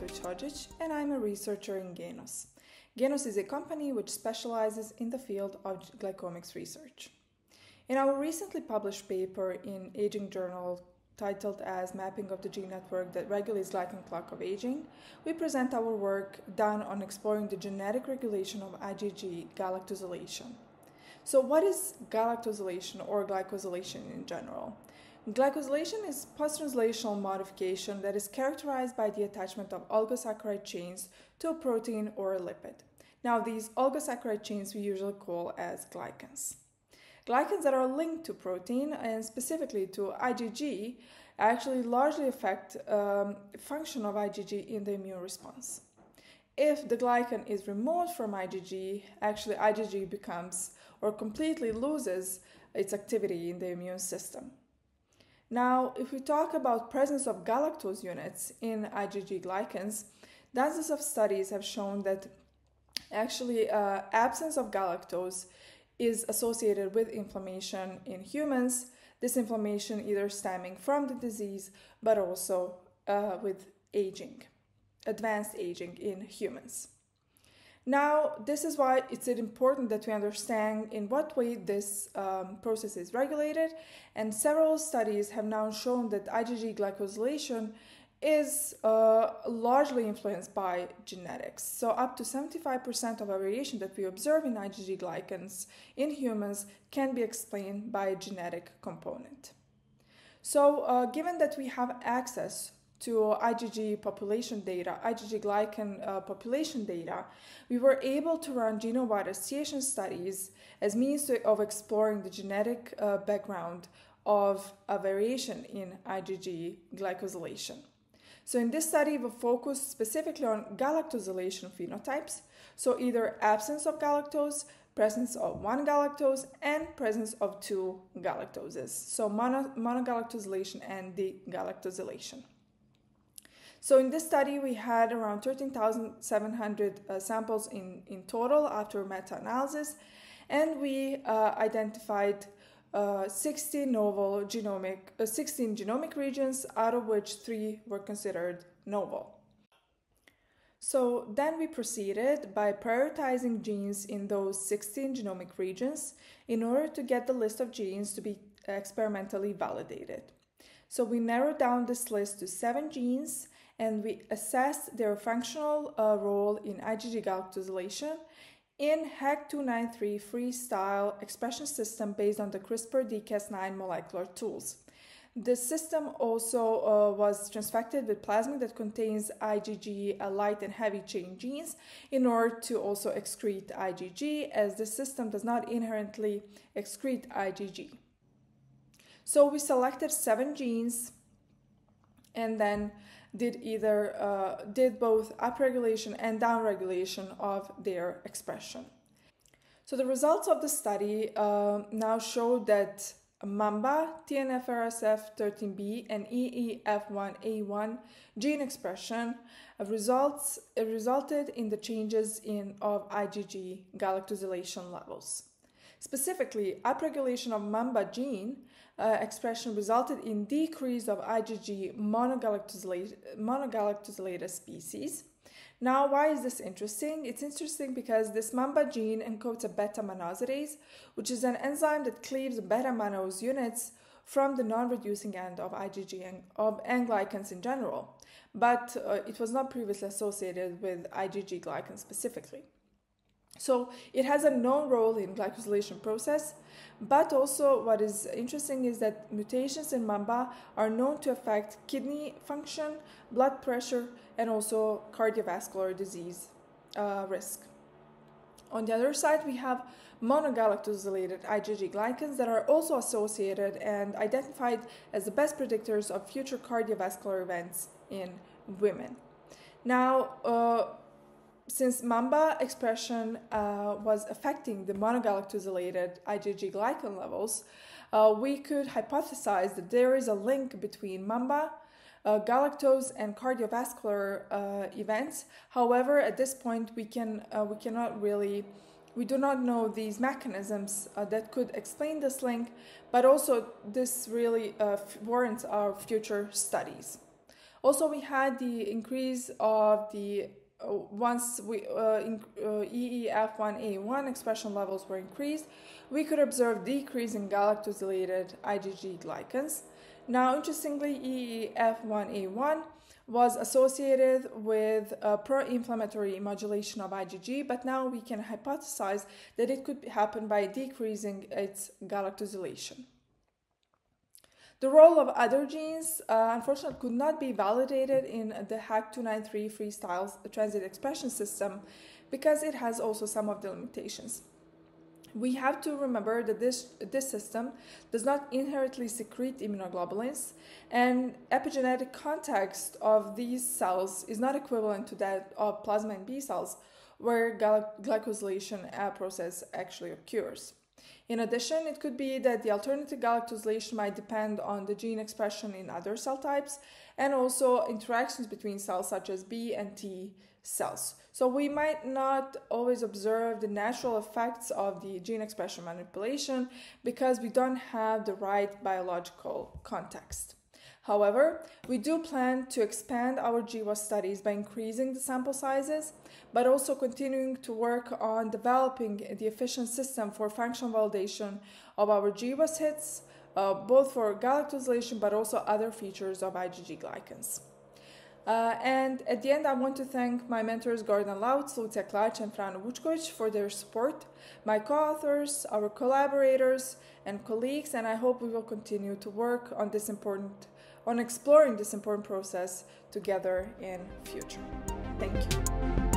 Hodžić, and I'm a researcher in Genos. Genos is a company which specializes in the field of glycomics research. In our recently published paper in Aging Journal titled as Mapping of the Gene Network that Regulates Glycan Clock of Aging, we present our work done on exploring the genetic regulation of IgG galactosylation. So, what is galactosylation or glycosylation in general? Glycosylation is post-translational modification that is characterized by the attachment of oligosaccharide chains to a protein or a lipid. Now, these oligosaccharide chains we usually call as glycans. Glycans that are linked to protein and specifically to IgG actually largely affect um, function of IgG in the immune response. If the glycan is removed from IgG, actually IgG becomes or completely loses its activity in the immune system. Now, if we talk about presence of galactose units in IgG glycans, dozens of studies have shown that actually uh, absence of galactose is associated with inflammation in humans. This inflammation either stemming from the disease, but also uh, with aging, advanced aging in humans. Now, this is why it's important that we understand in what way this um, process is regulated, and several studies have now shown that IgG glycosylation is uh, largely influenced by genetics. So, up to 75% of variation that we observe in IgG glycans in humans can be explained by a genetic component. So, uh, given that we have access to IgG population data, IgG glycan uh, population data, we were able to run genome-wide association studies as means of exploring the genetic uh, background of a variation in IgG glycosylation. So in this study, we focused specifically on galactosylation phenotypes, so either absence of galactose, presence of one galactose, and presence of two galactoses, so mono, monogalactosylation and digalactosylation. So in this study, we had around 13,700 uh, samples in, in total after meta-analysis, and we uh, identified uh, 60 novel genomic, uh, 16 genomic regions, out of which three were considered novel. So then we proceeded by prioritizing genes in those 16 genomic regions in order to get the list of genes to be experimentally validated. So we narrowed down this list to seven genes and we assessed their functional uh, role in IgG galactosylation in HEK293 freestyle expression system based on the CRISPR-dCas9 molecular tools. The system also uh, was transfected with plasmid that contains IgG uh, light and heavy chain genes in order to also excrete IgG, as the system does not inherently excrete IgG. So we selected seven genes and then did either uh, did both upregulation and downregulation of their expression. So the results of the study uh, now show that MANBA, TNFRSF13B, and EEF1A1 gene expression results resulted in the changes in of IgG galactosylation levels. Specifically, upregulation of MANBA gene uh, expression resulted in decrease of IgG monogalactosylated species. Now, why is this interesting? It's interesting because this MANBA gene encodes a beta mannose, which is an enzyme that cleaves beta mannose units from the non-reducing end of IgG and, of, and glycans in general, but uh, it was not previously associated with IgG glycans specifically. So it has a known role in glycosylation process, but also what is interesting is that mutations in MANBA are known to affect kidney function, blood pressure, and also cardiovascular disease uh, risk. On the other side, we have monogalactosylated IgG glycans that are also associated and identified as the best predictors of future cardiovascular events in women. Now, uh, since MANBA expression uh, was affecting the monogalactosylated IgG glycan levels, uh, we could hypothesize that there is a link between MANBA, uh, galactose, and cardiovascular uh, events. However, at this point, we can uh, we cannot really we do not know these mechanisms uh, that could explain this link, but also this really warrants our future studies. Also, we had the increase of the once we uh, in, uh, EEF1A1 expression levels were increased, we could observe decrease in galactosylated IgG glycans. Now, interestingly, EEF1A1 was associated with pro-inflammatory modulation of IgG, but now we can hypothesize that it could happen by decreasing its galactosylation. The role of other genes, uh, unfortunately, could not be validated in the HEK293 freestyle transit expression system because it has also some of the limitations. We have to remember that this, this system does not inherently secrete immunoglobulins, and epigenetic context of these cells is not equivalent to that of plasma and B cells, where glycosylation process actually occurs. In addition, it could be that the alternative galactosylation might depend on the gene expression in other cell types and also interactions between cells such as B and T cells. So we might not always observe the natural effects of the gene expression manipulation because we don't have the right biological context. However, we do plan to expand our GWAS studies by increasing the sample sizes, but also continuing to work on developing the efficient system for functional validation of our GWAS hits, uh, both for galactosylation but also other features of IgG glycans. Uh, and at the end, I want to thank my mentors Gordan Lauc, Lucija Klarić, and Fran Vučković for their support, my co-authors, our collaborators, and colleagues, and I hope we will continue to work on this important, on exploring this important process together in future. Thank you.